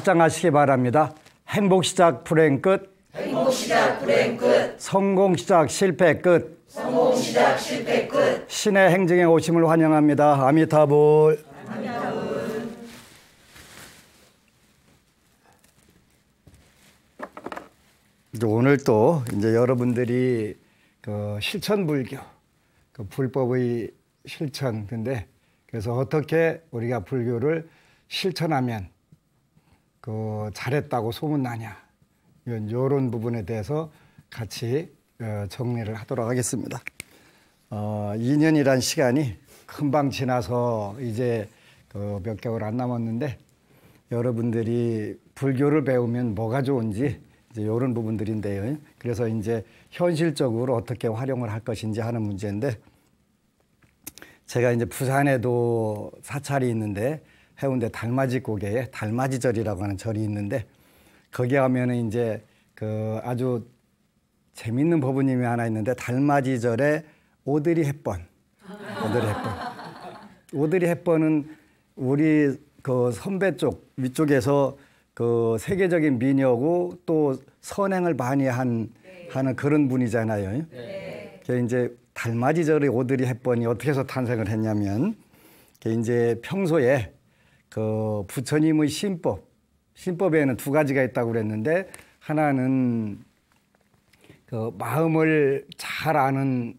모두 합장하시기 바랍니다. 행복 시작 불행 끝. 행복 시작 불행 끝. 성공 시작 실패 끝. 성공 시작 실패 끝. 신의 행정에 오심을 환영합니다. 아미타불. 이제 오늘 또 이제 여러분들이 그 실천 불교, 그 불법의 실천 근데 그래서 어떻게 우리가 불교를 실천하면 그 잘했다고 소문나냐 이런 이런 부분에 대해서 같이 어, 정리를 하도록 하겠습니다. 어, 2년이란 시간이 금방 지나서 이제 그 몇 개월 안 남았는데 여러분들이 불교를 배우면 뭐가 좋은지 이제 이런 부분들인데요. 그래서 이제 현실적으로 어떻게 활용을 할 것인지 하는 문제인데 제가 이제 부산에도 사찰이 있는데 해운대 달맞이 고개에 달맞이절이라고 하는 절이 있는데 거기 가면은 이제 그 아주 재밌는 법부님이 하나 있는데 달맞이절에 오드리 햇번 오드리 햇번 오드리 햇번은 우리 그 선배 쪽 위쪽에서 그 세계적인 미녀고 또 선행을 많이 한 하는 그런 분이잖아요. 그 이제 달맞이절의 오드리 햇번이 어떻게 해서 탄생을 했냐면 그 이제 평소에 그 부처님의 신법 신법에는 두 가지가 있다고 그랬는데 하나는 그 마음을 잘 아는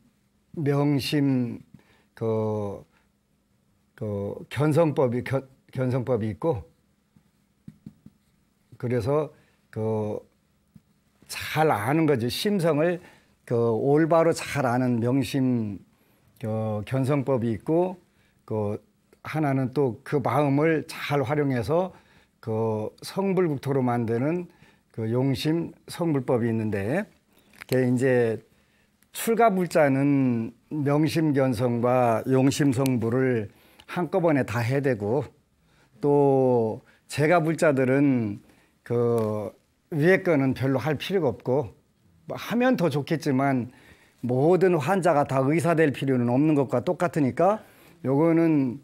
명심 그, 그 견성법이 견, 견성법이 있고 그래서 그 잘 아는 거죠 심성을 그 올바로 잘 아는 명심 그 견성법이 있고 그 하나는 또 그 마음을 잘 활용해서 그 성불국토로 만드는 그 용심 성불법이 있는데 그게 이제 출가불자는 명심견성과 용심성불을 한꺼번에 다 해야 되고 또 제가 불자들은 그 위에 거는 별로 할 필요가 없고 뭐 하면 더 좋겠지만 모든 환자가 다 의사 될 필요는 없는 것과 똑같으니까 요거는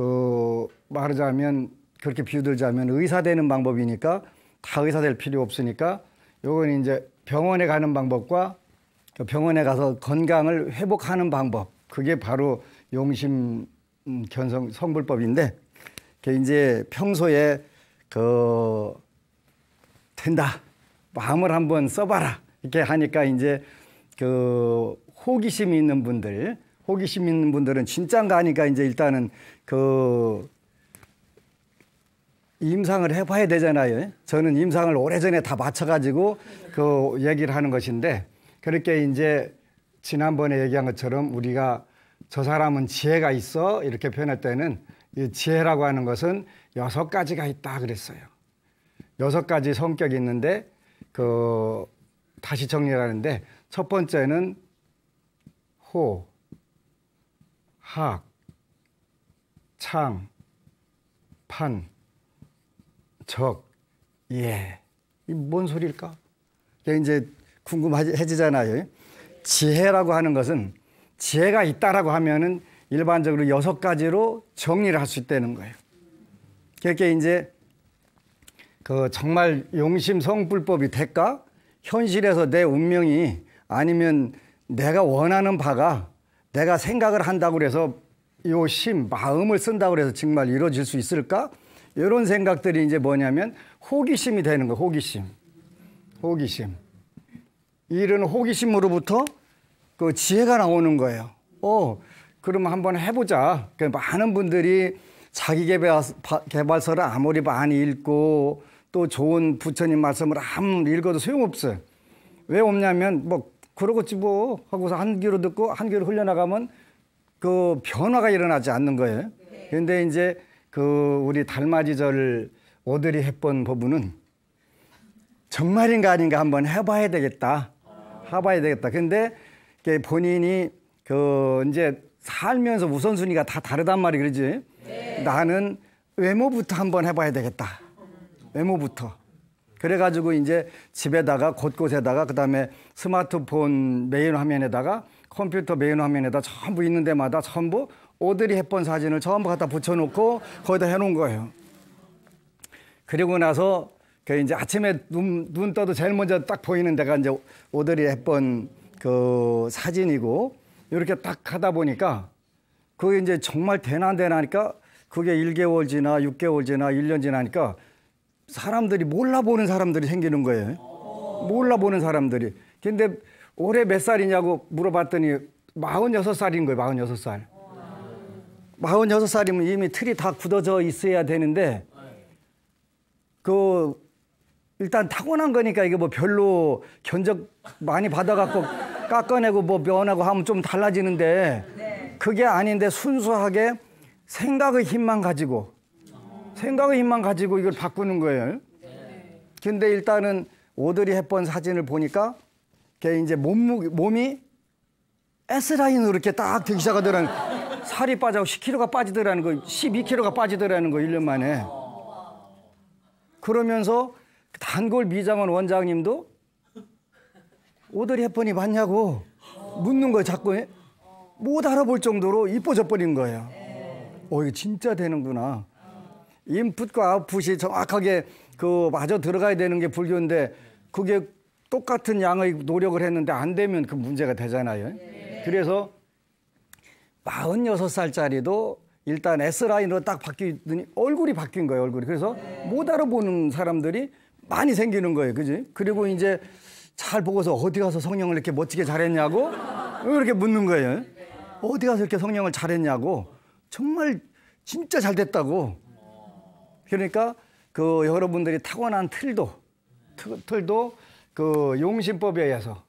그 말하자면 그렇게 비유들자면 의사 되는 방법이니까 다 의사 될 필요 없으니까 요건 이제 병원에 가는 방법과 그 병원에 가서 건강을 회복하는 방법. 그게 바로 용심 음, 견성 성불법인데 그 이제 평소에 그 된다. 마음을 한번 써봐라. 이렇게 하니까 이제 그 호기심이 있는 분들 호기심 있는 분들은 진짠가 하니까 이제 일단은 그 임상을 해봐야 되잖아요. 저는 임상을 오래전에 다 맞춰가지고 그 얘기를 하는 것인데 그렇게 이제 지난번에 얘기한 것처럼 우리가 저 사람은 지혜가 있어 이렇게 표현할 때는 이 지혜라고 하는 것은 여섯 가지가 있다 그랬어요. 여섯 가지 성격이 있는데 그 다시 정리를 하는데 첫 번째는 호, 학, 창, 판, 적, 예. 이 뭔 소리일까? 이제 궁금해지잖아요. 지혜라고 하는 것은 지혜가 있다라고 하면은 일반적으로 여섯 가지로 정리를 할 수 있다는 거예요. 그렇게 이제 그 정말 용심 성불법이 될까? 현실에서 내 운명이 아니면 내가 원하는 바가 내가 생각을 한다고 그래서 요 심, 마음을 쓴다고 그래서 정말 이루어질 수 있을까? 이런 생각들이 이제 뭐냐면 호기심이 되는 거, 호기심. 호기심. 이런 호기심으로부터 그 지혜가 나오는 거예요. 어, 그러면 한번 해보자. 그 많은 분들이 자기 개발, 개발서를 아무리 많이 읽고 또 좋은 부처님 말씀을 아무리 읽어도 소용없어요. 왜 없냐면 뭐 그러겠지 뭐 하고서 한 귀로 듣고 한 귀로 흘려나가면 그 변화가 일어나지 않는 거예요. 그런데 이제 그 우리 달맞이절 오드리 햇번 부부는 정말인가 아닌가 한번 해봐야 되겠다. 해봐야 되겠다. 근데 본인이 그 이제 살면서 우선순위가 다 다르단 말이 그러지. 네. 나는 외모부터 한번 해봐야 되겠다. 외모부터. 그래가지고 이제 집에다가 곳곳에다가 그다음에 스마트폰 메인 화면에다가 컴퓨터 메인 화면에다 전부 있는 데마다 전부 오드리 헵번 사진을 전부 갖다 붙여놓고 거기다 해놓은 거예요. 그리고 나서 그 이제 아침에 눈, 눈 떠도 제일 먼저 딱 보이는 데가 이제 오드리 헵번 그 사진이고 이렇게 딱 하다 보니까 그게 이제 정말 대난대나니까 그게 1개월 지나 6개월 지나 1년 지나니까 사람들이 몰라보는 사람들이 생기는 거예요. 몰라보는 사람들이. 근데 올해 몇 살이냐고 물어봤더니 46살인 거예요. 46살. 46살이면 이미 틀이 다 굳어져 있어야 되는데 그 일단 타고난 거니까 이게 뭐 별로 견적 많이 받아갖고 깎아내고 뭐 면하고 하면 좀 달라지는데 그게 아닌데 순수하게 생각의 힘만 가지고 생각의 힘만 가지고 이걸 바꾸는 거예요. 근데 일단은 오드리 헵번 사진을 보니까 걔 이제 몸무 몸이 S 라인으로 이렇게 딱 되기 시작하더라는 살이 빠져 10kg가 빠지더라는 거, 12kg가 빠지더라는 거 1년 만에. 그러면서 단골 미장원 원장님도 오드리 헵번이 맞냐고 묻는 거예요, 자꾸. 못 알아볼 정도로 이뻐져 버린 거예요. 어, 이게 진짜 되는구나. 인풋과 아웃풋이 정확하게 그 마저 들어가야 되는 게 불교인데 그게 똑같은 양의 노력을 했는데 안 되면 그 문제가 되잖아요. 그래서 46살짜리도 일단 S라인으로 딱 바뀌더니 얼굴이 바뀐 거예요, 얼굴이. 그래서 못 알아보는 사람들이 많이 생기는 거예요, 그지? 그리고 이제 잘 보고서 어디 가서 성령을 이렇게 멋지게 잘했냐고 이렇게 묻는 거예요. 어디 가서 이렇게 성령을 잘했냐고 정말 진짜 잘 됐다고. 그러니까 그 여러분들이 타고난 틀도 틀- 틀도 그 용신법에 의해서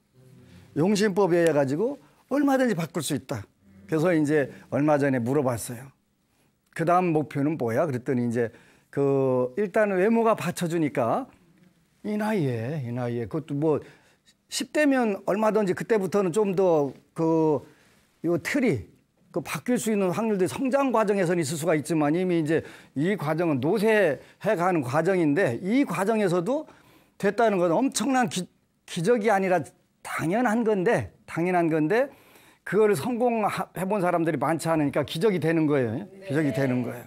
용신법에 의해 가지고 얼마든지 바꿀 수 있다. 그래서 이제 얼마 전에 물어봤어요. 그 다음 목표는 뭐야? 그랬더니 이제 그 일단은 외모가 받쳐주니까 이 나이에 이 나이에 그것도 뭐 10대면 얼마든지 그때부터는 좀 더 그 요 틀이 그 바뀔 수 있는 확률들이 성장 과정에서는 있을 수가 있지만 이미 이제 이 과정은 노쇠해 가는 과정인데 이 과정에서도 됐다는 건 엄청난 기, 기적이 아니라 당연한 건데 당연한 건데 그거를 성공해 본 사람들이 많지 않으니까 기적이 되는 거예요. 기적이 되는 거예요.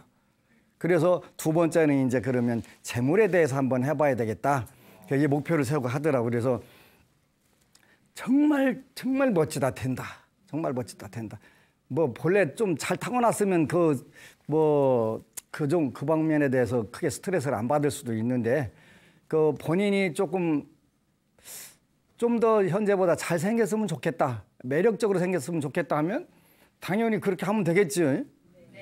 그래서 두 번째는 이제 그러면 재물에 대해서 한번 해봐야 되겠다. 이 목표를 세우고 하더라고. 그래서 정말 정말 멋지다 된다. 정말 멋지다 된다. 뭐 본래 좀 잘 타고났으면 그 뭐 그 좀그 방면에 대해서 크게 스트레스를 안 받을 수도 있는데 그 본인이 조금 좀 더 현재보다 잘 생겼으면 좋겠다. 매력적으로 생겼으면 좋겠다 하면 당연히 그렇게 하면 되겠죠.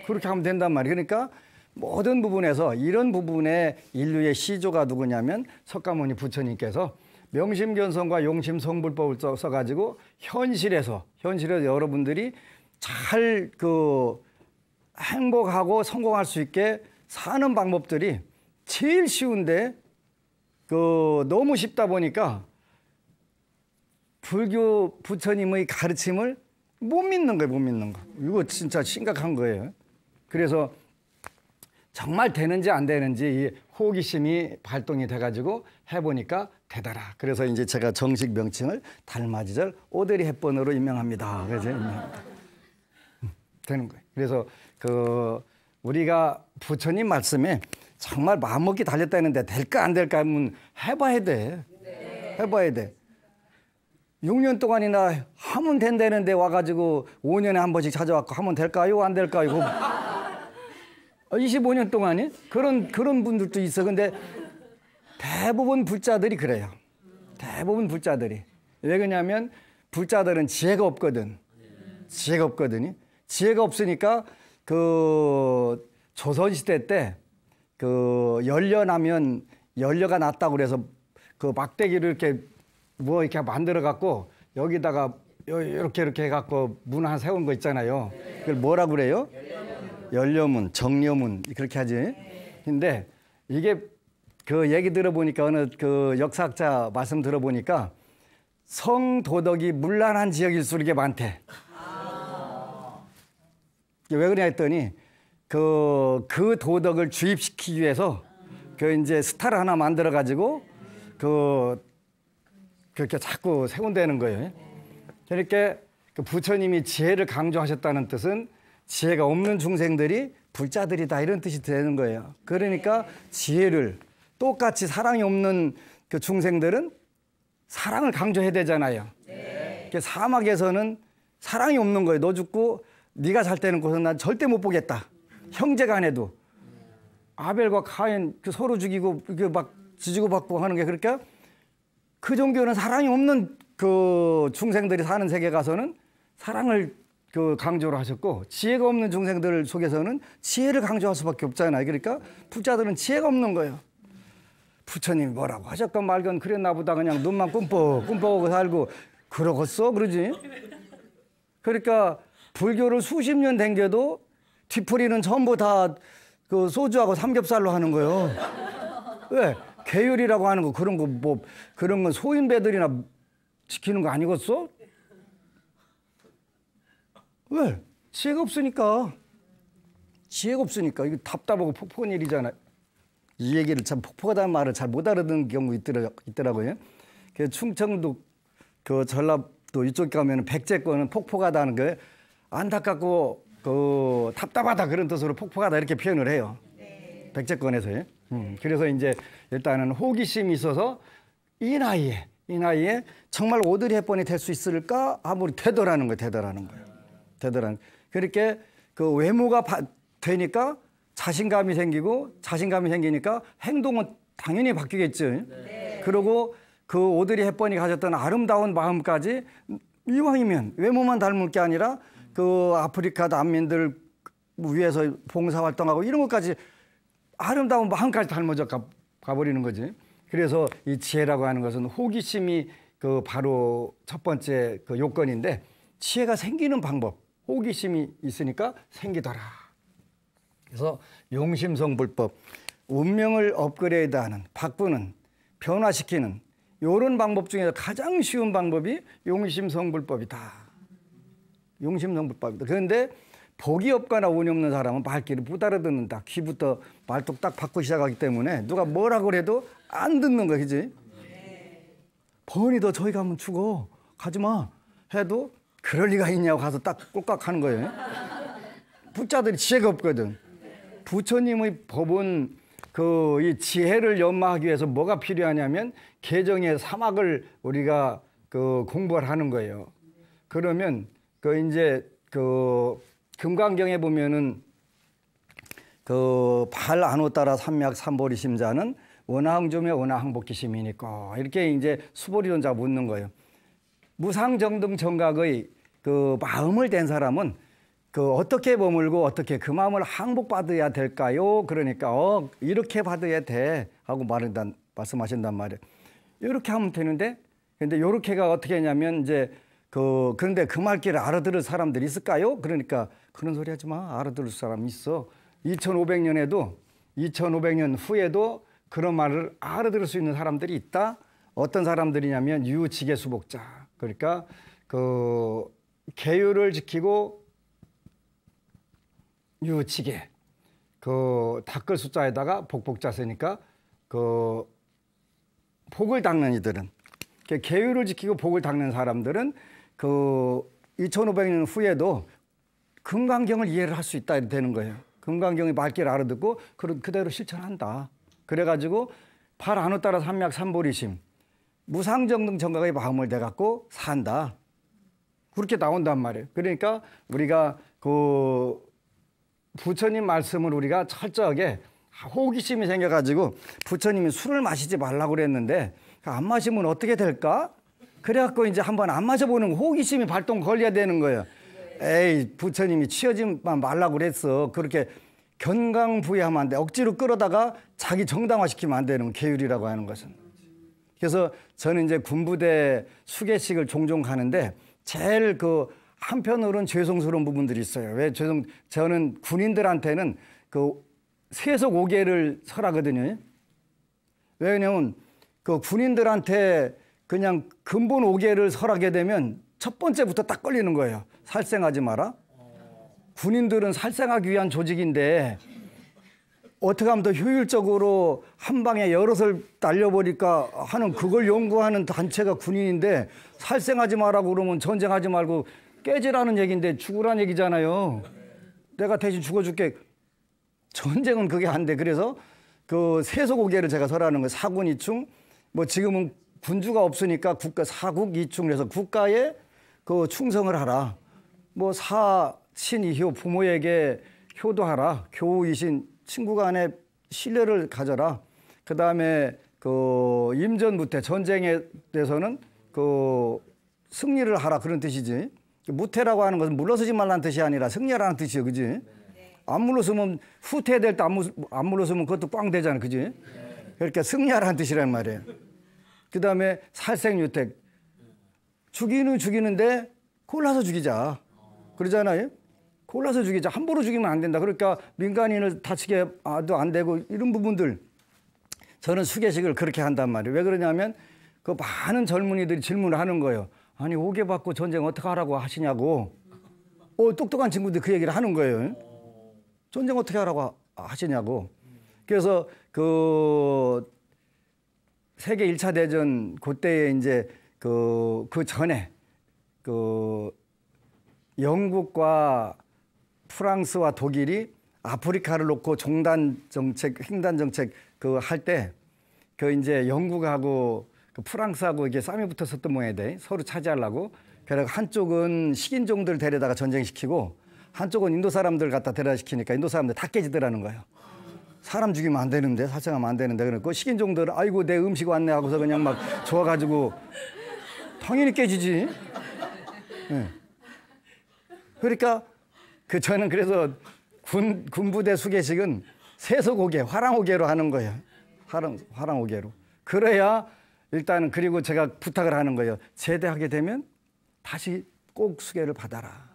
그렇게 하면 된단 말이에요. 그러니까 모든 부분에서 이런 부분에 인류의 시조가 누구냐면 석가모니 부처님께서 명심견성과 용심성불법을 써- 써가지고 현실에서 현실에서 여러분들이 잘 그 행복하고 성공할 수 있게 사는 방법들이 제일 쉬운데 그 너무 쉽다 보니까 불교 부처님의 가르침을 못 믿는 거예요, 못 믿는 거. 이거 진짜 심각한 거예요. 그래서 정말 되는지 안 되는지 이 호기심이 발동이 돼가지고 해보니까 되더라. 그래서 이제 제가 정식 명칭을 달맞이절 오드리 헵번으로 임명합니다. 그래서 임명합니다. 음, 되는 거예요. 그래서 그 우리가 부처님 말씀에 정말 마음먹기 달렸다 했는데 될까 안 될까 하면 해봐야 돼. 해봐야 돼. 6년 동안이나 하면 된다는데 와가지고 5년에 한 번씩 찾아왔고 하면 될까요? 안 될까요? 그거 25년 동안이 그런 그런 분들도 있어. 근데 대부분 불자들이 그래요. 대부분 불자들이 왜 그러냐면 불자들은 지혜가 없거든. 지혜가 없거든요. 지혜가 없으니까 그 조선 시대 때 그 연려나면 연려가 났다고 그래서 그 막대기를 이렇게 뭐 이렇게 만들어 갖고 여기다가 요- 이렇게 이렇게 해 갖고 문 하나 세운 거 있잖아요. 그걸 뭐라 그래요? 연려문, 정려문 그렇게 하지. 근데 이게 그 얘기 들어보니까 어느 그 역사학자 말씀 들어보니까 성도덕이 문란한 지역일수록 이게 많대. 왜 그러냐 했더니 그, 그 도덕을 주입시키기 위해서 그 이제 스타를 하나 만들어 가지고 그 그렇게 자꾸 세운다는 거예요. 그러니까 그 부처님이 지혜를 강조하셨다는 뜻은 지혜가 없는 중생들이 불자들이다 이런 뜻이 되는 거예요. 그러니까 지혜를 똑같이 사랑이 없는 그 중생들은 사랑을 강조해야 되잖아요. 그 사막에서는 사랑이 없는 거예요. 너 죽고 네가 살 때는 곳은 난 절대 못 보겠다. 형제 간에도 아벨과 카인 그 서로 죽이고 그막 지지고 받고 하는 게 그러니까 그 종교는 사랑이 없는 그 중생들이 사는 세계 가서는 사랑을 그 강조를 하셨고 지혜가 없는 중생들 속에서는 지혜를 강조할 수밖에 없잖아요. 그러니까 부자들은 지혜가 없는 거예요. 부처님이 뭐라고 하셨건 말건 그랬나 보다 그냥 눈만 꿈뻑 꿈뻑하고 살고 그러겠어 그러지. 그러니까 불교를 수십 년 댕겨도 뒤풀이는 전부 다 그 소주하고 삼겹살로 하는 거예요. 왜? 계율이라고 하는 거 그런 거 뭐 그런 건 소인배들이나 지키는 거 아니겠어? 왜? 지혜가 없으니까. 지혜가 없으니까 이거 답답하고 폭포한 일이잖아요. 이 얘기를 참 폭포하다는 말을 잘 못 알아듣는 경우 있더라, 있더라고요. 그 충청도 그 전라도 이쪽 가면 백제권은 폭포가다는 게 안타깝고 그 답답하다 그런 뜻으로 폭포가다 이렇게 표현을 해요. 백제권에서요. 음, 그래서 이제 일단은 호기심이 있어서 이 나이에 이 나이에 정말 오드리 헵번이 될 수 있을까 아무리 되더라는 거예요. 되더라는 거예요. 되더라는. 그렇게 그 외모가 바, 되니까 자신감이 생기고 자신감이 생기니까 행동은 당연히 바뀌겠죠. 그리고 그 오드리 헵번이 가졌던 아름다운 마음까지 이왕이면 외모만 닮을 게 아니라 그 아프리카 난민들 위해서 봉사 활동하고 이런 것까지 아름다운 마음까지 닮아져 가, 가버리는 거지. 그래서 이 지혜라고 하는 것은 호기심이 그 바로 첫 번째 그 요건인데 지혜가 생기는 방법, 호기심이 있으니까 생기더라. 그래서 용심성 불법, 운명을 업그레이드하는, 바꾸는, 변화시키는 이런 방법 중에서 가장 쉬운 방법이 용심성 불법이다. 용심성불법이다. 그런데 복이 없거나 운이 없는 사람은 발길을 못 알아듣는다. 귀부터 말뚝 딱 받고 시작하기 때문에 누가 뭐라고 그래도 안 듣는 거야, 그지? 번이 더 저기 가면 죽어. 가지 마. 해도 그럴 리가 있냐고 가서 딱 꼴깍 하는 거예요. 부자들이 지혜가 없거든. 부처님의 법은 그 이 지혜를 연마하기 위해서 뭐가 필요하냐면 개정의 사막을 우리가 그 공부를 하는 거예요. 그러면 그 이제 그 금강경에 보면은 그 발 안오 따라 삼맥 삼보리 심자는 원하항조며 원하항복기심이니까 이렇게 이제 수보리론자가 묻는 거예요. 무상정등 정각의 그 마음을 댄 사람은 그 어떻게 머물고 어떻게 그 마음을 항복받아야 될까요? 그러니까 어 이렇게 받아야 돼 하고 말한단 말씀하신단 말이에요. 이렇게 하면 되는데 근데 요렇게가 어떻게 했냐면 이제 그 그런데 그 말귀를 알아들을 사람들이 있을까요? 그러니까 그런 소리 하지 마. 알아들을 사람 있어. 2500년에도 2500년 후에도 그런 말을 알아들을 수 있는 사람들이 있다. 어떤 사람들이냐면 유치계 수복자. 그러니까 그 계율을 지키고 유치계 그 닦을 숫자에다가 복복자 쓰니까 그 복을 닦는 이들은 그 계율을 지키고 복을 닦는 사람들은 그 2500년 후에도 금강경을 이해를 할 수 있다 되는 거예요. 금강경의 말귀를 알아듣고 그 그대로 실천한다. 그래가지고 발 안우 따라 삼약 삼보리심 무상정등 정각의 마음을 내 갖고 산다. 그렇게 나온단 말이에요. 그러니까 우리가 그 부처님 말씀을 우리가 철저하게 호기심이 생겨가지고 부처님이 술을 마시지 말라고 그랬는데 안 마시면 어떻게 될까? 그래갖고 이제 한번 안 마셔보는 호기심이 발동 걸려야 되는 거예요. 에이 부처님이 취하지만 말라고 그랬어. 그렇게 견강부회하면 안 돼. 억지로 끌어다가 자기 정당화시키면 안 되는 계율이라고 하는 것은. 그래서 저는 이제 군부대 수계식을 종종 가는데 제일 그 한편으로는 죄송스러운 부분들이 있어요. 왜 죄송? 저는 군인들한테는 그 세속 오개를 설하거든요. 왜냐면 그 군인들한테 그냥 근본 오개를 설하게 되면 첫 번째부터 딱 걸리는 거예요. 살생하지 마라. 군인들은 살생하기 위한 조직인데 어떻게 하면 더 효율적으로 한 방에 여럿을 날려버릴까 하는 그걸 연구하는 단체가 군인인데 살생하지 마라고 그러면 전쟁하지 말고 깨지라는 얘기인데 죽으라는 얘기잖아요. 내가 대신 죽어줄게. 전쟁은 그게 안 돼. 그래서 그 세소고개를 제가 설하는 거예요. 사군 이충. 뭐 지금은 군주가 없으니까 국가 사국 이충 그래서 국가에 그 충성을 하라. 뭐 사신이효 부모에게 효도하라. 교우이신 친구 간에 신뢰를 가져라. 그 다음에 그 임전무태 전쟁에 대해서는 그 승리를 하라 그런 뜻이지. 무태라고 하는 것은 물러서지 말라는 뜻이 아니라 승리하라는 뜻이요, 그지? 안 물러서면 후퇴될 때 안 물러서면 그것도 꽝 되잖아, 그지? 그러니까 승리하라는 뜻이란 말이에요. 그 다음에 살생유택. 죽이는 죽이는데 골라서 죽이자. 그러잖아요. 골라서 죽이자. 함부로 죽이면 안 된다. 그러니까 민간인을 다치게 해도 안 되고 이런 부분들. 저는 수계식을 그렇게 한단 말이에요. 왜 그러냐면 그 많은 젊은이들이 질문을 하는 거예요. 아니 오게 받고 전쟁 어떻게 하라고 하시냐고. 어 똑똑한 친구들 그 얘기를 하는 거예요. 전쟁 어떻게 하라고 하시냐고. 그래서 그 세계 1차 대전 그때에 이제 그, 그 전에 그 영국과 프랑스와 독일이 아프리카를 놓고 종단 정책, 횡단 정책 그 할 때 그 이제 영국하고 그 프랑스하고 이게 싸움이 붙었었던 모양인데 서로 차지하려고 그래서 한쪽은 식인종들 데려다가 전쟁시키고 한쪽은 인도 사람들 갖다 데려다 시키니까 인도 사람들 다 깨지더라는 거예요. 사람 죽이면 안 되는데 살생하면 안 되는데 그러고 식인종들 아이고 내 음식 왔네 하고서 그냥 막 좋아가지고 당연히 깨지지. 예. 그러니까 그 저는 그래서 군 군부대 수계식은 세소고개 화랑오개로 하는 거예요. 화랑 화랑오개로. 그래야 일단은 그리고 제가 부탁을 하는 거예요. 제대하게 되면 다시 꼭 수계를 받아라.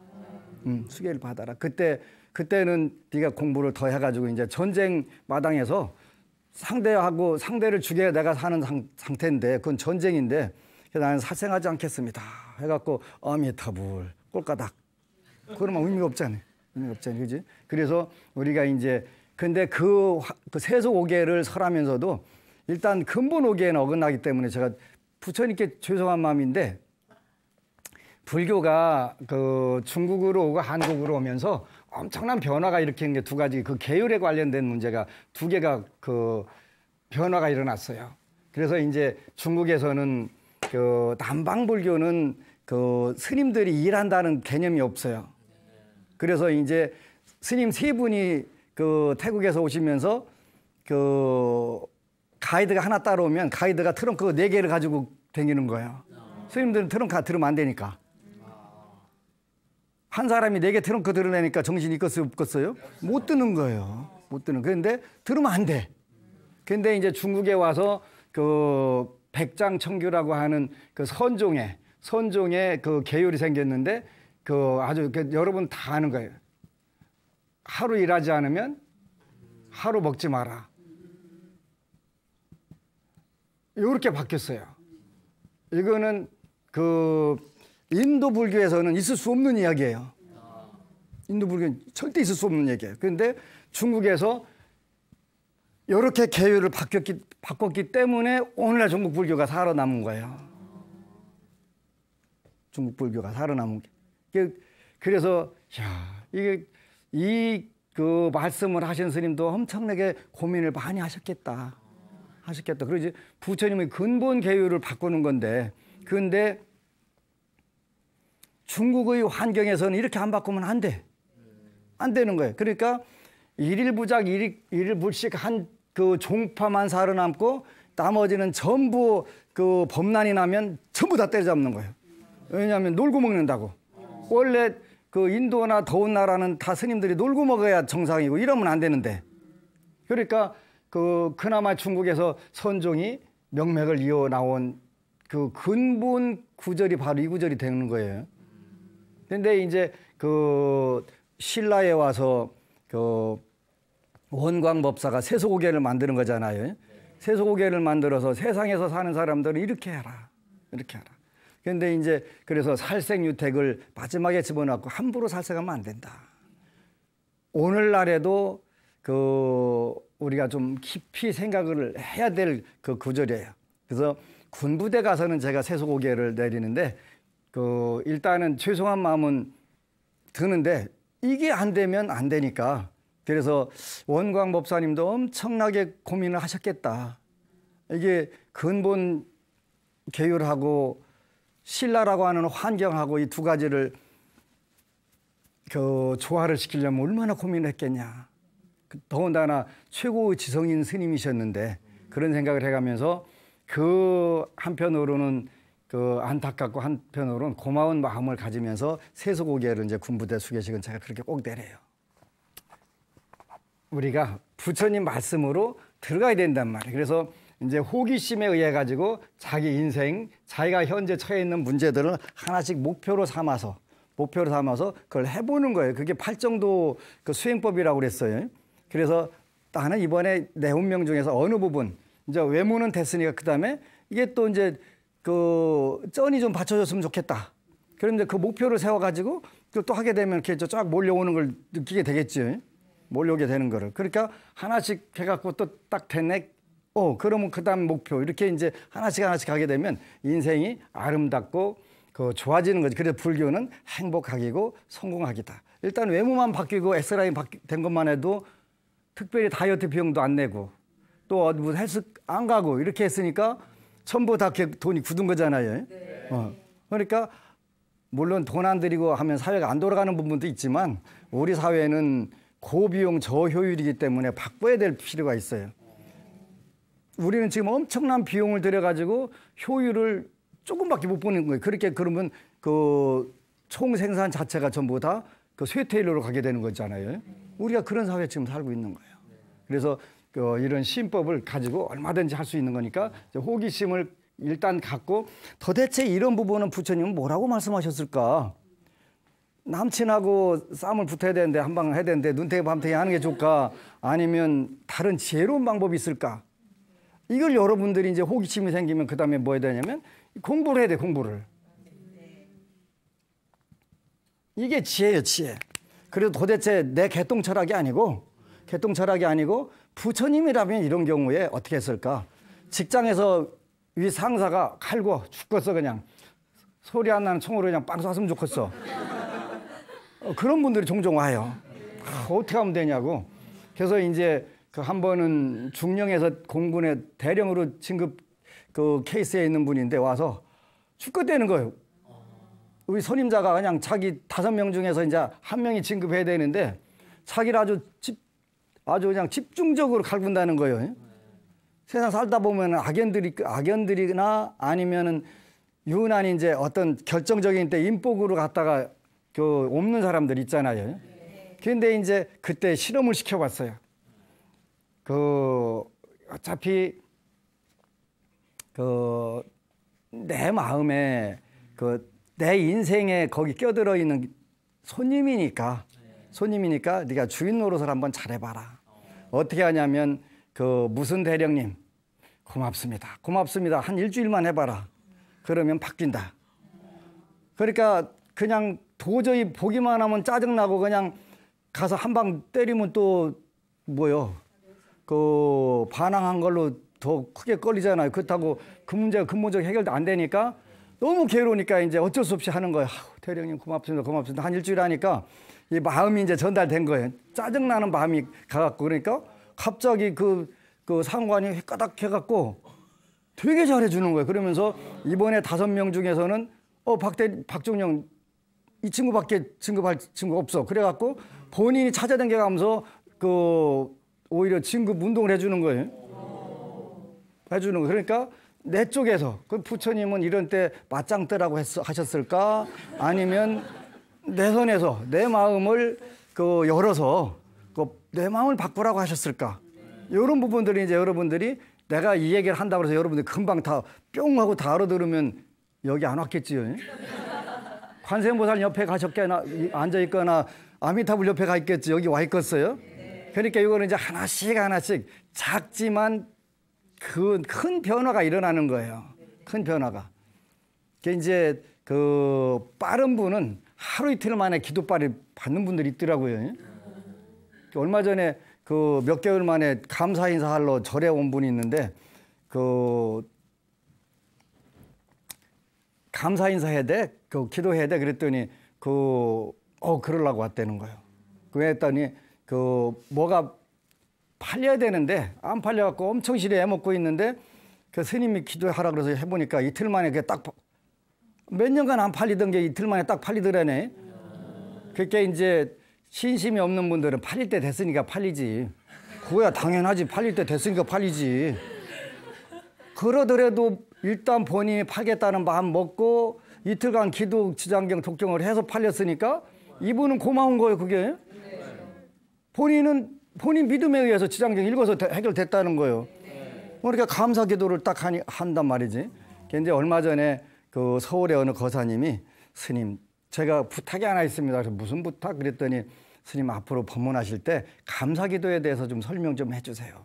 음, 수계를 받아라. 그때 그때는 네가 공부를 더 해가지고 이제 전쟁 마당에서 상대하고 상대를 죽여야 내가 사는 상, 상태인데 그건 전쟁인데 나는 살생하지 않겠습니다. 해갖고 어미타불 꼴까닥 그러면 의미가 없잖아요. 의미가 없잖아요, 그지? 그래서 우리가 이제 근데 그, 화- 그 세속 오계를 설하면서도 일단 근본 오계에는 어긋나기 때문에 제가 부처님께 죄송한 마음인데 불교가 그 중국으로 오고 한국으로 오면서 엄청난 변화가 일으키는 게두 가지 그 계율에 관련된 문제가 두 개가 그 변화가 일어났어요. 그래서 이제 중국에서는 그 남방 불교는 그 스님들이 일한다는 개념이 없어요. 그래서 이제 스님 세 분이 그 태국에서 오시면서 그 가이드가 하나 따라오면 가이드가 트렁크 네 개를 가지고 다니는 거예요. 스님들은 트렁크 안 들으면 안 되니까. 한 사람이 네개 트렁크 들어내니까 정신이 있겠어요, 없겠어요? 못 드는 거예요. 못 드는. 그런데 들으면 안 돼. 근데 이제 중국에 와서 그 백장청규라고 하는 그 선종의 선종의 그 계율이 생겼는데 그 아주 그 여러분 다 아는 거예요. 하루 일하지 않으면 하루 먹지 마라. 이렇게 바뀌었어요. 이거는 그 인도 불교에서는 있을 수 없는 이야기예요. 인도 불교는 절대 있을 수 없는 얘기예요. 그런데 중국에서 이렇게 계율을 바뀌었기, 바꿨기 때문에 오늘날 중국 불교가 살아남은 거예요. 중국 불교가 살아남은 게. 그- 그래서 야 이게 이 그 말씀을 하신 스님도 엄청나게 고민을 많이 하셨겠다. 하셨겠다. 그러지 부처님의 근본 계율을 바꾸는 건데 근데 중국의 환경에서는 이렇게 안 바꾸면 안 돼. 안 되는 거예요. 그러니까 일일 부작, 일일, 일일 불식 한 그 종파만 살아남고 나머지는 전부 그 범난이 나면 전부 다 때려잡는 거예요. 왜냐하면 놀고 먹는다고. 원래 그 인도나 더운 나라는 다 스님들이 놀고 먹어야 정상이고 이러면 안 되는데. 그러니까 그 그나마 중국에서 선종이 명맥을 이어 나온 그 근본 구절이 바로 이 구절이 되는 거예요. 근데 이제 그 신라에 와서 그 원광 법사가 세소고개를 만드는 거잖아요. 세소고개를 만들어서 세상에서 사는 사람들은 이렇게 해라. 이렇게 하라. 근데 이제 그래서 살생유택을 마지막에 집어넣고 함부로 살생하면 안 된다. 오늘날에도 그 우리가 좀 깊이 생각을 해야 될 그 구절이에요. 그래서 군부대 가서는 제가 세소고개를 내리는데 그 일단은 죄송한 마음은 드는데 이게 안 되면 안 되니까 그래서 원광 법사님도 엄청나게 고민을 하셨겠다. 이게 근본 계율하고 신라라고 하는 환경하고 이 두 가지를 그 조화를 시키려면 얼마나 고민을 했겠냐. 그 더군다나 최고의 지성인 스님이셨는데 그런 생각을 해가면서 그 한편으로는 그 안타깝고 한편으로는 고마운 마음을 가지면서 세수고개를 이제 군부대 수계식은 제가 그렇게 꼭 내려요. 우리가 부처님 말씀으로 들어가야 된단 말이에요. 그래서 이제 호기심에 의해 가지고 자기 인생, 자기가 현재 처해 있는 문제들을 하나씩 목표로 삼아서 목표로 삼아서 그걸 해보는 거예요. 그게 팔정도 그 수행법이라고 그랬어요. 그래서 나는 이번에 내 운명 중에서 어느 부분 이제 외모는 됐으니까 그 다음에 이게 또 이제 그 쩐이 좀 받쳐줬으면 좋겠다. 그런데 그 목표를 세워가지고 또 하게 되면 이렇게 쫙 몰려오는 걸 느끼게 되겠지. 몰려오게 되는 거를. 그러니까 하나씩 해갖고 또딱 됐네. 어, 그러면 그 다음 목표. 이렇게 이제 하나씩 하나씩 하게 되면 인생이 아름답고 그 좋아지는 거지. 그래서 불교는 행복하기고 성공하기다. 일단 외모만 바뀌고 S라인 된 것만 해도 특별히 다이어트 비용도 안 내고 또 어디 뭐 헬스 안 가고 이렇게 했으니까 전부 다 돈이 굳은 거잖아요. 어. 그러니까 물론 돈 안 들이고 하면 사회가 안 돌아가는 부분도 있지만 우리 사회는 고비용 저효율이기 때문에 바꿔야 될 필요가 있어요. 우리는 지금 엄청난 비용을 들여가지고 효율을 조금밖에 못 보는 거예요. 그렇게 그러면 그 총생산 자체가 전부 다 그 쇠퇴일로 가게 되는 거잖아요. 우리가 그런 사회에 지금 살고 있는 거예요. 그래서 그 이런 신법을 가지고 얼마든지 할 수 있는 거니까 호기심을 일단 갖고 도대체 이런 부분은 부처님은 뭐라고 말씀하셨을까? 남친하고 싸움을 붙어야 되는데 한 방 해야 되는데 눈탱이 밤탱이 하는 게 좋을까? 아니면 다른 지혜로운 방법이 있을까? 이걸 여러분들이 이제 호기심이 생기면 그 다음에 뭐 해야 되냐면 공부를 해야 돼, 공부를. 이게 지혜예요, 지혜. 그래도 도대체 내 개똥 철학이 아니고, 개똥 철학이 아니고, 부처님이라면 이런 경우에 어떻게 했을까? 직장에서 위 상사가 칼고 죽겠어, 그냥. 소리 안 나는 총으로 그냥 빵 쐈으면 좋겠어. 어, 그런 분들이 종종 와요. 아, 어떻게 하면 되냐고. 그래서 이제 그 한 번은 중령에서 공군에 대령으로 진급 그 케이스에 있는 분인데 와서 죽겠다는 거예요. 우리 선임자가 그냥 자기 다섯 명 중에서 이제 한 명이 진급해야 되는데 자기를 아주 집, 아주 그냥 집중적으로 갈군다는 거예요. 세상 살다 보면 악연들이, 악연들이나 아니면은 유난히 이제 어떤 결정적인 때 인복으로 갔다가 그 없는 사람들 있잖아요. 그런데 이제 그때 실험을 시켜봤어요. 그 어차피 그 내 마음에 그 내 인생에 거기 껴들어 있는 손님이니까 손님이니까 네가 주인 노릇을 한번 잘해봐라. 어떻게 하냐면 그 무슨 대령님 고맙습니다. 고맙습니다. 한 일주일만 해봐라. 그러면 바뀐다. 그러니까 그냥 도저히 보기만 하면 짜증나고 그냥 가서 한 방 때리면 또 뭐요? 그 반항한 걸로 더 크게 걸리잖아요. 그렇다고 그 문제가 근본적으로 해결도 안 되니까 너무 괴로우니까 이제 어쩔 수 없이 하는 거예요. 대령님 고맙습니다. 고맙습니다. 한 일주일 하니까 이 마음이 이제 전달된 거예요. 짜증나는 마음이 가갖고 그러니까 갑자기 그, 그 상관이 휘까닥 해갖고 되게 잘해주는 거예요. 그러면서 이번에 다섯 명 중에서는 어, 박대, 박종영 이 친구밖에 진급할 친구가 없어. 그래갖고 본인이 찾아다녀가면서 그 오히려 진급 운동을 해주는 거예요. 해주는 거. 그러니까 내 쪽에서 그 부처님은 이런 때 맞짱 뜨라고 했, 하셨을까? 아니면 내 손에서 내 마음을 그 열어서 그 내 마음을 바꾸라고 하셨을까? 이런 부분들이 이제 여러분들이 내가 이 얘기를 한다고 해서 여러분들이 금방 다 뿅 하고 다 알아들으면 여기 안 왔겠지요. 관세음보살 옆에 가셨거나 앉아 있거나 아미타불 옆에 가 있겠지 여기 와 있겠어요. 그러니까 이거는 이제 하나씩 하나씩 작지만 그 큰 변화가 일어나는 거예요. 큰 변화가. 그 이제 그 빠른 분은 하루 이틀 만에 기도빨이 받는 분들이 있더라고요. 얼마 전에 그 몇 개월 만에 감사 인사하러 절에 온 분이 있는데 그 감사 인사해야 돼? 그 기도해야 돼? 그랬더니 그, 어, 그러려고 왔다는 거예요. 그 했더니 그 뭐가 팔려야 되는데 안 팔려갖고 엄청 시리 애먹고 있는데 그 스님이 기도하라 그래서 해보니까 이틀 만에 그게 딱 몇 년간 안 팔리던 게 이틀 만에 딱 팔리더라네. 그게 이제 신심이 없는 분들은 팔릴 때 됐으니까 팔리지. 그거야 당연하지. 팔릴 때 됐으니까 팔리지. 그러더라도 일단 본인이 팔겠다는 마음 먹고 이틀간 기도 지장경 독경을 해서 팔렸으니까 이분은 고마운 거예요 그게 본인은 본인 믿음에 의해서 지장경 읽어서 대- 해결됐다는 거예요 그러니까 감사 기도를 딱 하니, 한단 말이지 근데 얼마 전에 그 서울의 어느 거사님이 스님 제가 부탁이 하나 있습니다 그래서 무슨 부탁 그랬더니 스님 앞으로 법문하실 때 감사 기도에 대해서 좀 설명 좀 해주세요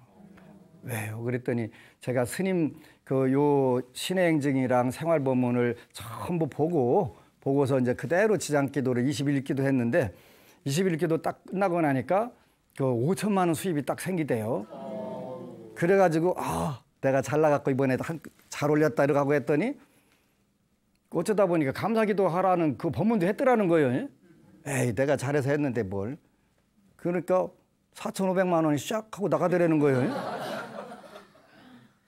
왜요? 그랬더니 제가 스님 그 요 신행증이랑 생활법문을 전부 보고 보고서 이제 그대로 지장기도를 21기도 했는데 21기도 딱 끝나고 나니까 그 5천만 원 수입이 딱 생기대요. 그래가지고 아 내가 잘 나갔고 이번에 한, 잘 올렸다 이러고 했더니 어쩌다 보니까 감사기도 하라는 그 법문도 했더라는 거예요. 에이 내가 잘해서 했는데 뭘. 그러니까 4,500만 원이 샥 하고 나가더라는 거예요.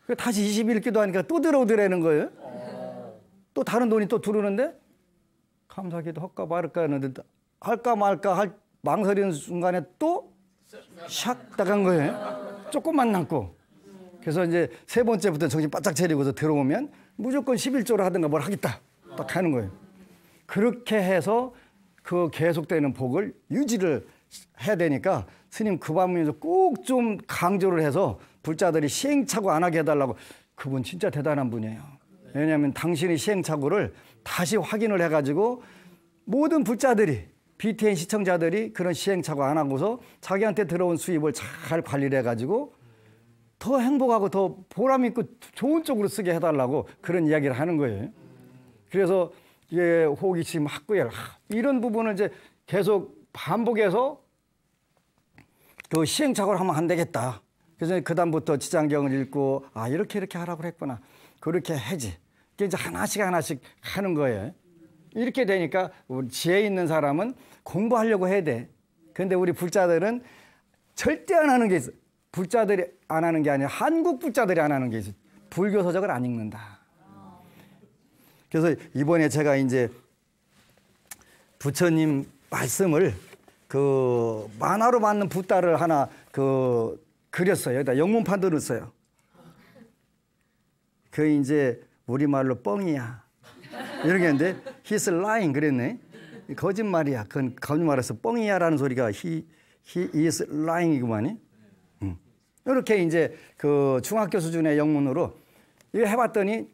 그 다시 20일 기도하니까 또 들어오더라는 거예요. 또 다른 돈이 또 들어오는데 감사기도 할까 말까 하는데 할까 말까 할 망설이는 순간에 또 샥 나간 거예요. 조금만 남고. 그래서 이제 세 번째부터 정신 바짝 차리고서 들어오면 무조건 11조를 하든가 뭘 하겠다. 딱 하는 거예요. 그렇게 해서 그 계속되는 복을 유지를 해야 되니까 스님 그 밤에서 꼭 좀 강조를 해서 불자들이 시행착오 안 하게 해달라고 그분 진짜 대단한 분이에요. 왜냐하면 당신의 시행착오를 다시 확인을 해가지고 모든 불자들이 BTN 시청자들이 그런 시행착오 안 하고서 자기한테 들어온 수입을 잘 관리를 해가지고 더 행복하고 더 보람 있고 좋은 쪽으로 쓰게 해달라고 그런 이야기를 하는 거예요. 그래서 이게 호기심, 학구열 이런 부분을 이제 계속 반복해서 그 시행착오를 하면 안 되겠다. 그래서 그 다음부터 지장경을 읽고 아 이렇게 이렇게 하라고 했구나. 그렇게 해지. 이게 이제 하나씩 하나씩 하는 거예요. 이렇게 되니까 우리 지혜 있는 사람은 공부하려고 해야 돼. 근데 우리 불자들은 절대 안 하는 게 있어. 불자들이 안 하는 게 아니라 한국 불자들이 안 하는 게 있어. 불교 서적을 안 읽는다. 그래서 이번에 제가 이제 부처님 말씀을 그 만화로 만든 붓다를 하나 그 그렸어요. 여기다 영문판도 넣었어요. 그 이제 우리말로 뻥이야. 이렇게 했는데 he's lying 그랬네. 거짓말이야. 그건 거짓말해서 뻥이야라는 소리가 he, he is lying이구만이. 음. 이렇게 이제 그 중학교 수준의 영문으로 이거 해봤더니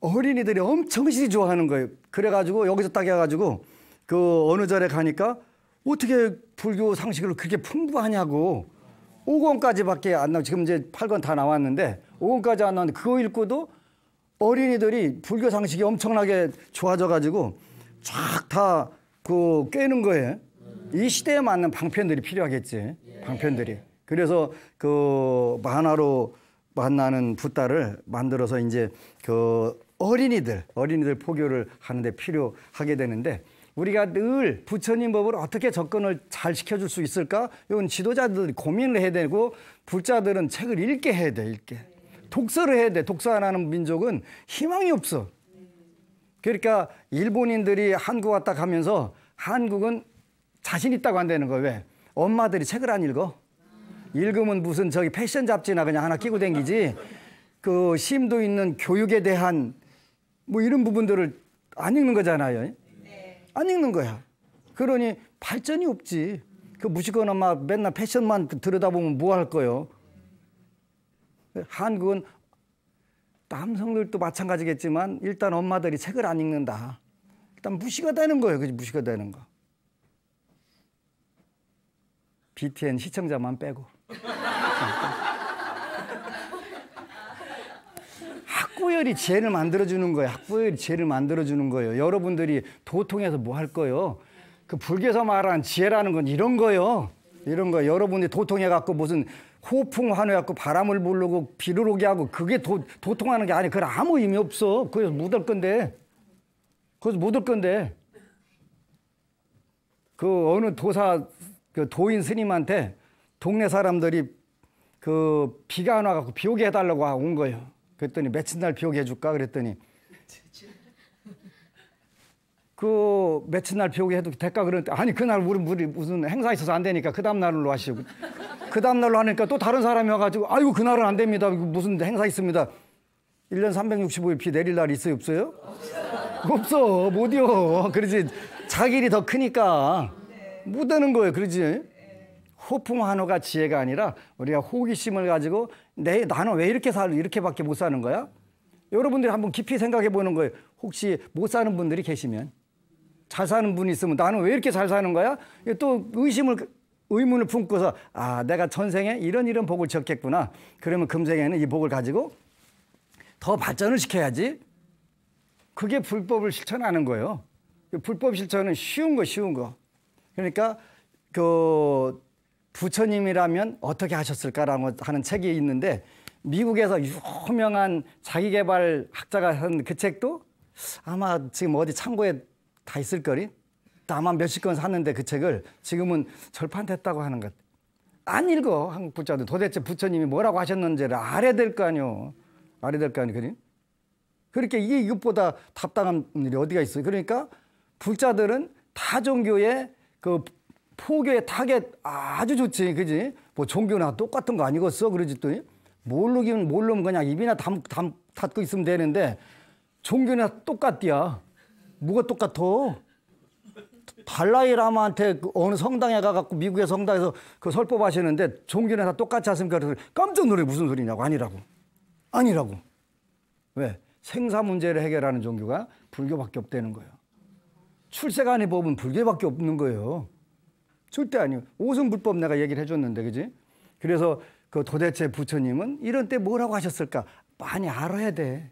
어린이들이 엄청 시리 좋아하는 거예요. 그래가지고 여기서 딱 해가지고 그 어느 절에 가니까 어떻게 불교 상식을 그렇게 풍부하냐고 5권까지밖에 안 나와 지금 이제 8권 다 나왔는데 5권까지 안 나왔는데 그거 읽고도 어린이들이 불교 상식이 엄청나게 좋아져가지고 쫙 다그 꿰는 거예요. 이 시대에 맞는 방편들이 필요하겠지. 방편들이. 그래서 그 만화로 만나는 붓다를 만들어서 이제 그 어린이들 어린이들 포교를 하는데 필요하게 되는데 우리가 늘 부처님 법을 어떻게 접근을 잘 시켜줄 수 있을까? 이건 지도자들이 고민을 해야 되고 불자들은 책을 읽게 해야 돼 읽게 독서를 해야 돼 독서 안 하는 민족은 희망이 없어. 그러니까 일본인들이 한국 왔다 가면서 한국은 자신 있다고 한다는 거예요. 왜? 엄마들이 책을 안 읽어. 읽으면 무슨 저기 패션 잡지나 그냥 하나 끼고 댕기지 그 심도 있는 교육에 대한 뭐 이런 부분들을 안 읽는 거잖아요. 안 읽는 거야. 그러니 발전이 없지. 그 무시거나 막 맨날 패션만 들여다보면 뭐 할 거요. 한국은 남성들도 마찬가지겠지만 일단 엄마들이 책을 안 읽는다. 일단 무시가 되는 거예요. 그지 무시가 되는 거. BTN 시청자만 빼고. 학구열이 죄를 만들어주는 거예요. 학구열이 죄를 만들어주는 거예요. 여러분들이 도통해서 뭐 할 거예요? 그 불교에서 말하는 지혜라는 건 이런 거예요. 이런 거 여러분이 도통해갖고 무슨 호풍 환호해갖고 바람을 부르고 비를 오게 하고 그게 도, 도통하는 게 아니. 그건 아무 의미 없어. 그래서 묻을 건데. 그래서 묻을 건데. 그 어느 도사 그 도인 스님한테 동네 사람들이 그 비가 안 와갖고 비 오게 해달라고 온 거예요. 그랬더니 며칠 날 비 오게 해줄까? 그랬더니 그 며칠 날 비 오게 해도 될까? 그랬더니 아니 그날 우리 우리 무슨 행사 있어서 안 되니까 그 다음 날로 하시고. 그 다음 날로 하니까 또 다른 사람이 와가지고 아이고 그날은 안 됩니다. 무슨 행사 있습니다. 1년 365일 비 내릴 날 있어요? 없어요? 없어. 못이요. 그러지. 자기 일이 더 크니까 못 되는 거예요. 그러지. 호풍 한호가 지혜가 아니라 우리가 호기심을 가지고 내 나는 왜 이렇게 살 이렇게밖에 못 사는 거야? 여러분들이 한번 깊이 생각해 보는 거예요. 혹시 못 사는 분들이 계시면 잘 사는 분이 있으면 나는 왜 이렇게 잘 사는 거야? 또 의심을 의문을 품고서 아 내가 전생에 이런 이런 복을 지었겠구나. 그러면 금생에는 이 복을 가지고 더 발전을 시켜야지. 그게 불법을 실천하는 거예요. 불법 실천은 쉬운 거 쉬운 거. 그러니까 그 부처님이라면 어떻게 하셨을까라고 하는 책이 있는데 미국에서 유명한 자기개발 학자가 한 그 책도 아마 지금 어디 창고에 다 있을 거리. 다만 몇십 권 샀는데 그 책을 지금은 절판됐다고 하는 것. 안 읽어 한국 부자들 도대체 부처님이 뭐라고 하셨는지를 알아야 될 거 아니요. 알아야 될 거 아니요. 그래? 그렇게 이게 이것보다 답답한 일이 어디가 있어요. 그러니까 불자들은 타 종교의 그 포교의 타겟 아주 좋지, 그지? 뭐 종교나 똑같은 거 아니겠어? 그러지 또 모르기는 모르면 그냥 입이나 담, 담 닫고 있으면 되는데 종교나 똑같디야. 뭐가 똑같어? 달라이 라마한테 그 어느 성당에 가갖고 미국의 성당에서 그 설법하시는데 종교나 다 똑같이 하십니까? 그래서 깜짝 놀래 무슨 소리냐고 아니라고 아니라고 왜 생사 문제를 해결하는 종교가 불교밖에 없다는 거예요. 출세간의 법은 불교밖에 없는 거예요. 절대 아니에요. 오승불법 내가 얘기를 해줬는데, 그지? 그래서 그 도대체 부처님은 이런 때 뭐라고 하셨을까? 많이 알아야 돼.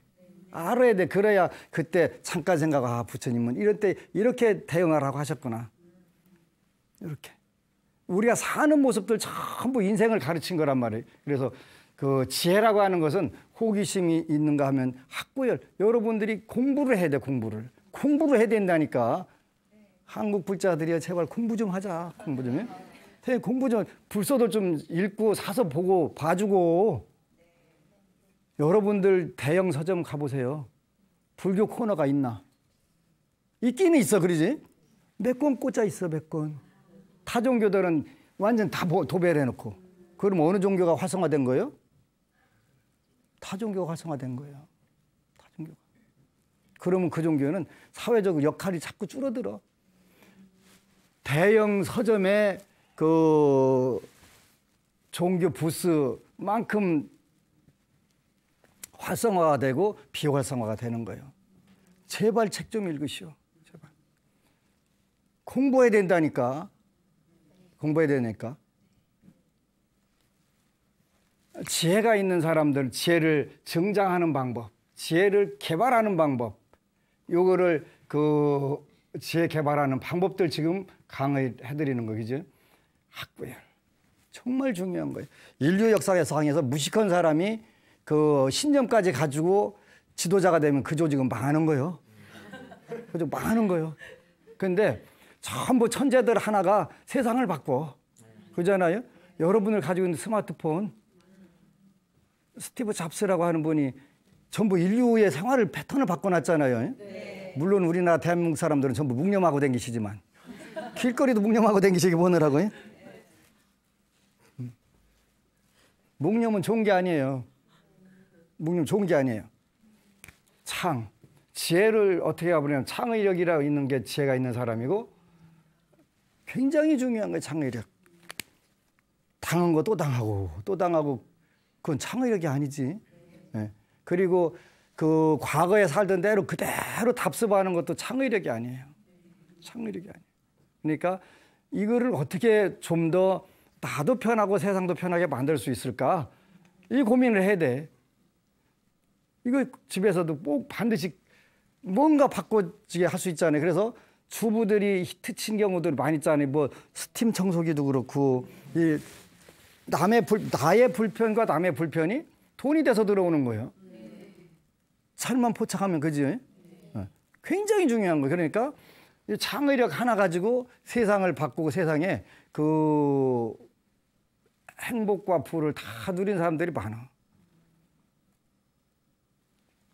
알아야 돼. 그래야 그때 잠깐 생각, 아, 부처님은 이럴 때 이렇게 대응하라고 하셨구나. 이렇게. 우리가 사는 모습들 전부 인생을 가르친 거란 말이에요. 그래서 그 지혜라고 하는 것은 호기심이 있는가 하면 학구열. 여러분들이 공부를 해야 돼, 공부를. 공부를 해야 된다니까. 한국 불자들이야 제발 공부 좀 하자 공부 좀 해. 네, 공부 좀 불서도 좀 읽고 사서 보고 봐주고 여러분들 대형 서점 가보세요. 불교 코너가 있나? 있기는 있어 그러지? 몇 권 꽂아 있어 몇 권. 타 종교들은 완전 다 도배를 해놓고 그럼 어느 종교가 활성화된 거예요? 타 종교가 활성화된 거예요. 타 종교가. 그러면 그 종교는 사회적 역할이 자꾸 줄어들어. 대형 서점의 그 종교 부스만큼 활성화가 되고 비활성화가 되는 거예요. 제발 책 좀 읽으시오. 제발. 공부해야 된다니까. 공부해야 되니까. 지혜가 있는 사람들 지혜를 증장하는 방법, 지혜를 개발하는 방법, 요거를 그 지혜 개발하는 방법들 지금 강의해드리는 거죠. 학구열. 정말 중요한 거예요. 인류 역사상에서 무식한 사람이 그 신념까지 가지고 지도자가 되면 그 조직은 망하는 거예요. 그죠? 망하는 거예요. 근데 전부 천재들 하나가 세상을 바꿔. 그잖아요? 여러분을 가지고 있는 스마트폰, 스티브 잡스라고 하는 분이 전부 인류의 생활을 패턴을 바꿔놨잖아요. 네. 물론 우리나라 대한민국 사람들은 전부 묵념하고 댕기시지만 길거리도 묵념하고 댕기시기 보느라고요. 음. 묵념은 좋은 게 아니에요. 묵념 좋은 게 아니에요. 창, 지혜를 어떻게 가보면 창의력이라고 있는 게 지혜가 있는 사람이고 굉장히 중요한 거예요. 창의력. 당한 거 또 당하고 또 당하고 그건 창의력이 아니지. 네. 그리고 그 과거에 살던 대로 그대로 답습하는 것도 창의력이 아니에요. 창의력이 아니에요. 그러니까 이거를 어떻게 좀 더 나도 편하고 세상도 편하게 만들 수 있을까? 이 고민을 해야 돼. 이거 집에서도 꼭 반드시 뭔가 바꿔지게 할 수 있잖아요. 그래서 주부들이 히트 친 경우들 많이 있잖아요. 뭐 스팀 청소기도 그렇고 이 남의 불 나의 불편과 남의 불편이 돈이 돼서 들어오는 거예요. 잘만 포착하면 그지? 어. 굉장히 중요한 거예요. 그러니까 이 창의력 하나 가지고 세상을 바꾸고 세상에 그 행복과 부를 다 누린 사람들이 많아.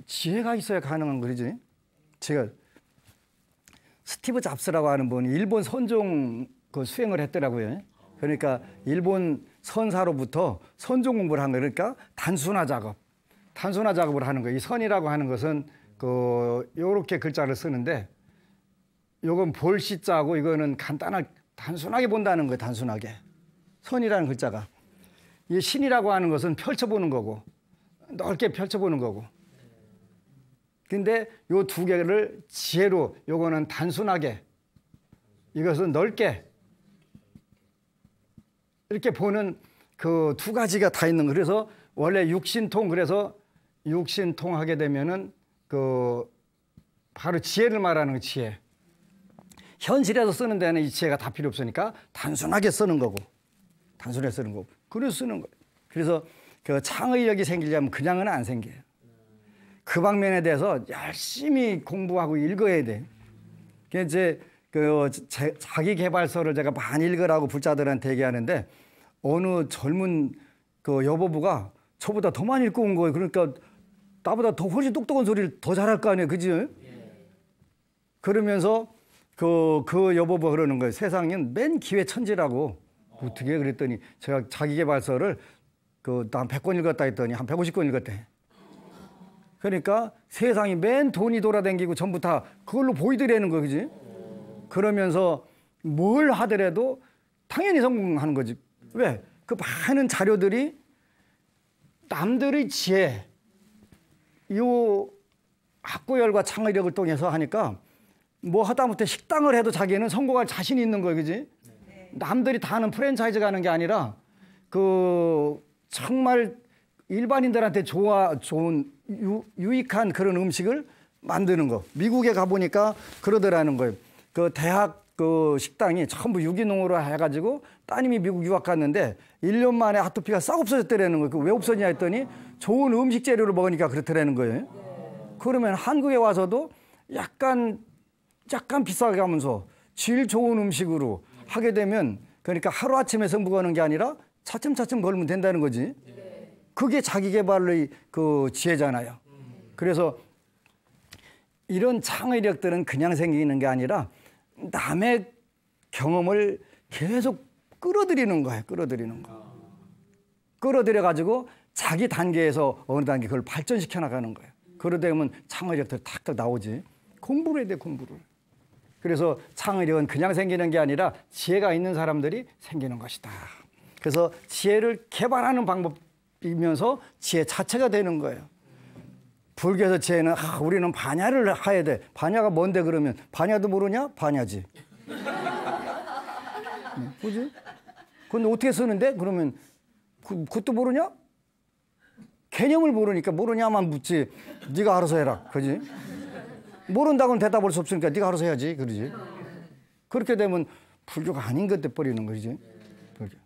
지혜가 있어야 가능한 거지. 제가 스티브 잡스라고 하는 분이 일본 선종 그 수행을 했더라고요. 그러니까 일본 선사로부터 선종 공부를 한 거예요. 그러니까 단순화 작업, 단순화 작업을 하는 거예요. 이 선이라고 하는 것은 그 요렇게 글자를 쓰는데 요건 볼 시자고 이거는 간단하게 단순하게 본다는 거예요. 단순하게 선이라는 글자가 이 신이라고 하는 것은 펼쳐보는 거고 넓게 펼쳐보는 거고 근데 요 두 개를 지혜로 요거는 단순하게 이것은 넓게 이렇게 보는 그 두 가지가 다 있는 거. 그래서 원래 육신통 그래서 육신통 하게 되면은 그 바로 지혜를 말하는 거 지혜. 현실에서 쓰는 데는 이 지혜가 다 필요 없으니까 단순하게 쓰는 거고 단순하게 쓰는 거고 그래서 쓰는 거예요. 그래서 그 창의력이 생기려면 그냥은 안 생겨요. 그 방면에 대해서 열심히 공부하고 읽어야 돼. 그 이제 그 제- 자기 개발서를 제가 많이 읽으라고 불자들한테 얘기하는데 어느 젊은 그 여보부가 저보다 더 많이 읽고 온 거예요. 그러니까 나보다 더 훨씬 똑똑한 소리를 더 잘할 거 아니에요. 그지? 그러면서 그, 그 여보부가 그러는 거예요. 세상엔 맨 기회 천지라고. 어떻게 그랬더니 제가 자기 개발서를 그한 100권 읽었다 했더니 한 150권 읽었대. 그러니까 세상이 맨 돈이 돌아다니고 전부 다 그걸로 보이더라는 거 그지? 그러면서 뭘 하더라도 당연히 성공하는 거지. 왜? 그 많은 자료들이 남들의 지혜, 요 학구열과 창의력을 통해서 하니까 뭐 하다못해 식당을 해도 자기는 성공할 자신이 있는 거예요, 그지? 남들이 다 하는 프랜차이즈 가는 게 아니라 그 정말 일반인들한테 좋아 좋은 유, 유익한 그런 음식을 만드는 거. 미국에 가 보니까 그러더라는 거예요. 그 대학 그 식당이 전부 유기농으로 해가지고 따님이 미국 유학 갔는데 1년 만에 아토피가 싹 없어졌더라는 거예요. 그 왜 없어지냐 했더니 좋은 음식 재료를 먹으니까 그렇더라는 거예요. 그러면 한국에 와서도 약간 약간 비싸게 하면서 질 좋은 음식으로 하게 되면 그러니까 하루 아침에 승부 거는 게 아니라 차츰차츰 걸면 된다는 거지. 그게 자기 개발의 그 지혜잖아요. 그래서 이런 창의력들은 그냥 생기는 게 아니라 남의 경험을 계속 끌어들이는 거예요. 끌어들이는 거. 끌어들여 가지고 자기 단계에서 어느 단계 그걸 발전시켜 나가는 거예요. 그러다 보면 창의력들 탁탁 나오지. 공부를 해야 돼, 공부를. 그래서 창의력은 그냥 생기는 게 아니라 지혜가 있는 사람들이 생기는 것이다. 그래서 지혜를 개발하는 방법이면서 지혜 자체가 되는 거예요. 불교에서 지혜는 아, 우리는 반야를 해야 돼. 반야가 뭔데 그러면 반야도 모르냐? 반야지. 응, 그지? 근데 어떻게 쓰는데? 그러면 그, 그것도 모르냐? 개념을 모르니까 모르냐만 묻지. 네가 알아서 해라. 그지? 모른다고는 대답할 수 없으니까 네가 알아서 해야지. 그러지? 그렇게 되면 불교가 아닌 것 돼 버리는 거지. 불교.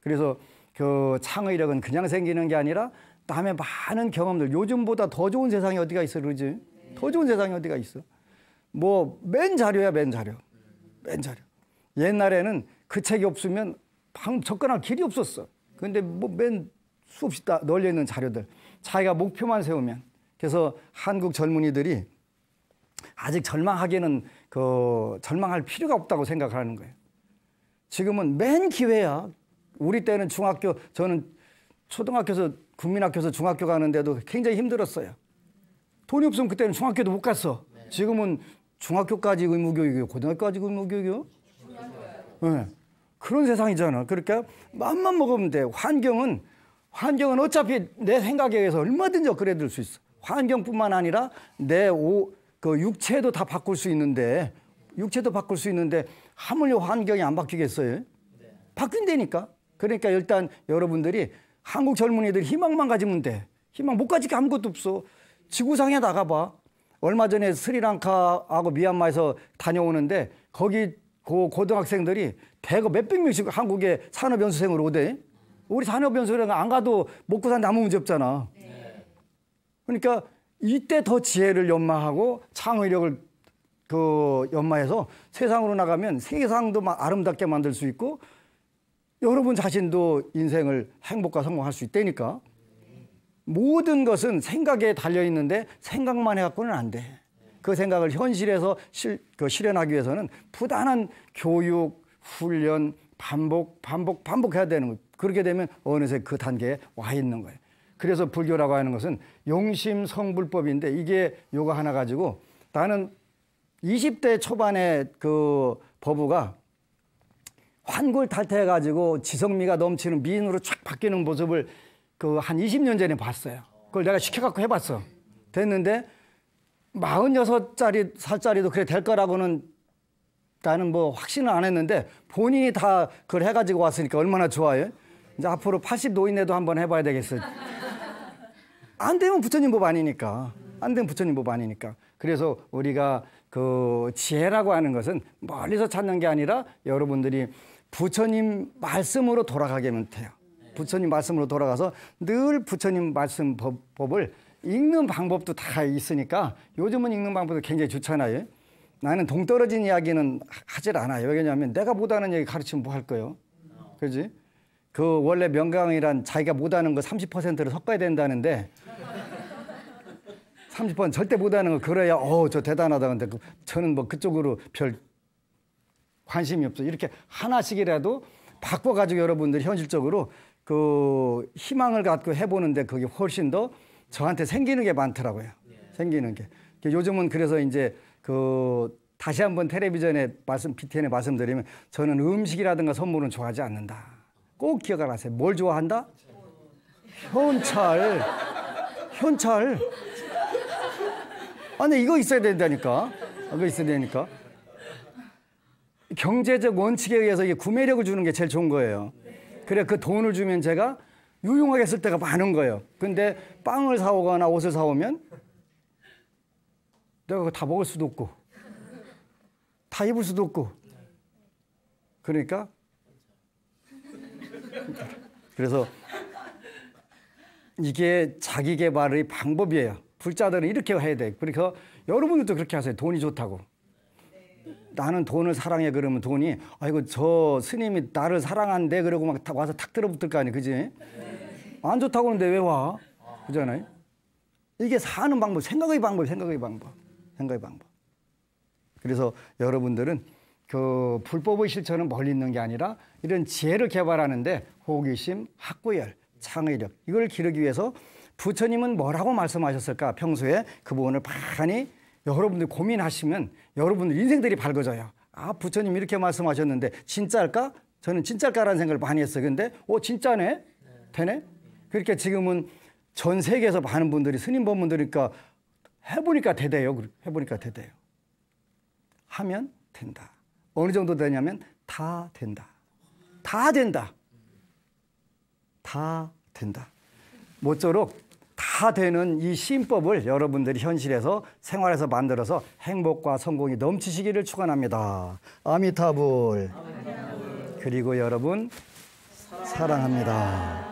그래서 그 창의력은 그냥 생기는 게 아니라 남의 많은 경험들 요즘보다 더 좋은 세상이 어디가 있어 그러지? 더 좋은 세상이 어디가 있어? 뭐 맨 자료야 맨 자료. 맨 자료. 옛날에는 그 책이 없으면 방 접근할 길이 없었어. 근데 뭐 맨 수없이 다 널려 있는 자료들. 자기가 목표만 세우면. 그래서 한국 젊은이들이 아직 절망하기에는 그 절망할 필요가 없다고 생각하는 거예요. 지금은 맨 기회야. 우리 때는 중학교 저는 초등학교에서 국민학교에서 중학교 가는데도 굉장히 힘들었어요. 돈이 없으면 그때는 중학교도 못 갔어. 지금은 중학교까지 의무교육이요, 고등학교까지 의무교육이요. 네. 그런 세상이잖아. 그러니까 맘만 먹으면 돼. 환경은 환경은 어차피 내 생각에 의해서 얼마든지 업그레이드 될 수 있어. 환경뿐만 아니라 내 오, 그 육체도 다 바꿀 수 있는데 육체도 바꿀 수 있는데 하물며 환경이 안 바뀌겠어요? 바뀐다니까. 그러니까 일단 여러분들이 한국 젊은이들 희망만 가지면 돼. 희망 못 가지게 아무것도 없어. 지구상에 나가봐. 얼마 전에 스리랑카하고 미얀마에서 다녀오는데 거기 그 고등학생들이 대거 몇백 명씩 한국에 산업연수생으로 오대. 우리 산업연수생 안 가도 먹고 사는 아무 문제 없잖아. 그러니까 이때 더 지혜를 연마하고 창의력을 그 연마해서 세상으로 나가면 세상도 막 아름답게 만들 수 있고 여러분 자신도 인생을 행복과 성공할 수 있다니까. 모든 것은 생각에 달려 있는데 생각만 해갖고는 안 돼. 그 생각을 현실에서 실, 그 실현하기 위해서는 부단한 교육, 훈련, 반복, 반복, 반복해야 되는 거예요. 그렇게 되면 어느새 그 단계에 와 있는 거예요. 그래서 불교라고 하는 것은 용심 성불법인데 이게 요거 하나 가지고 나는 20대 초반에 그 법우가 환골 탈퇴해 가지고 지성미가 넘치는 미인으로 쫙 바뀌는 모습을 그 한 20년 전에 봤어요. 그걸 내가 시켜 갖고 해 봤어. 됐는데 46짜리 살짜리도 그래 될 거라고는 나는 뭐 확신은 안 했는데 본인이 다 그걸 해 가지고 왔으니까 얼마나 좋아요. 이제 앞으로 80 노인네도 한번 해 봐야 되겠어요. 안 되면 부처님 법 아니니까. 안 되면 부처님 법 아니니까. 그래서 우리가 그 지혜라고 하는 것은 멀리서 찾는 게 아니라 여러분들이 부처님 말씀으로 돌아가게 하면 돼요. 부처님 말씀으로 돌아가서 늘 부처님 말씀 법, 법을 읽는 방법도 다 있으니까 요즘은 읽는 방법도 굉장히 좋잖아요. 나는 동떨어진 이야기는 하질 않아요. 왜냐하면 내가 못하는 얘기 가르치면 뭐 할 거예요. 그지? 그 원래 명강이란 자기가 못하는 거 30%를 섞어야 된다는데 30% 절대 못하는 거 그래야 어 저 대단하다. 근데 그, 저는 뭐 그쪽으로 별 관심이 없어 이렇게 하나씩이라도 바꿔가지고 여러분들이 현실적으로 그 희망을 갖고 해보는데 그게 훨씬 더 저한테 생기는 게 많더라고요. 생기는 게. 요즘은 그래서 이제 그 다시 한번 텔레비전에 말씀 BTN에 말씀드리면 저는 음식이라든가 선물은 좋아하지 않는다 꼭 기억을 하세요 뭘 좋아한다 현찰 현찰 아니 이거 있어야 된다니까. 이거 있어야 되니까. 경제적 원칙에 의해서 이게 구매력을 주는 게 제일 좋은 거예요. 그래 그 돈을 주면 제가 유용하게 쓸 때가 많은 거예요. 근데 빵을 사오거나 옷을 사오면 내가 다 먹을 수도 없고 다 입을 수도 없고 그러니까 그래서 이게 자기 개발의 방법이에요. 불자들은 이렇게 해야 돼. 그러니까 여러분들도 그렇게 하세요. 돈이 좋다고. 나는 돈을 사랑해 그러면 돈이 아이고 저 스님이 나를 사랑한대 그러고 막탁 와서 탁 들어붙을 거 아니야 그지 안 좋다고 하는데 왜 와? 그잖아요 이게 사는 방법 생각의 방법 생각의 방법 생각의 방법 그래서 여러분들은 그 불법의 실천은 멀리 있는 게 아니라 이런 지혜를 개발하는데 호기심, 학구열, 창의력 이걸 기르기 위해서 부처님은 뭐라고 말씀하셨을까 평소에 그 부분을 많이 여러분들 고민하시면 여러분들 인생들이 밝아져요. 아 부처님 이렇게 말씀하셨는데 진짜일까? 저는 진짜일까라는 생각을 많이 했어요. 근데 오 진짜네? 되네? 그렇게 지금은 전 세계에서 많은 분들이 스님 법문들이니까 해보니까 되대요. 해보니까 되대요. 하면 된다. 어느 정도 되냐면 다 된다. 다 된다. 다 된다. 모쪼록 다 되는 이 신법을 여러분들이 현실에서 생활에서 만들어서 행복과 성공이 넘치시기를 축원합니다. 아미타불. 그리고 여러분 사랑합니다.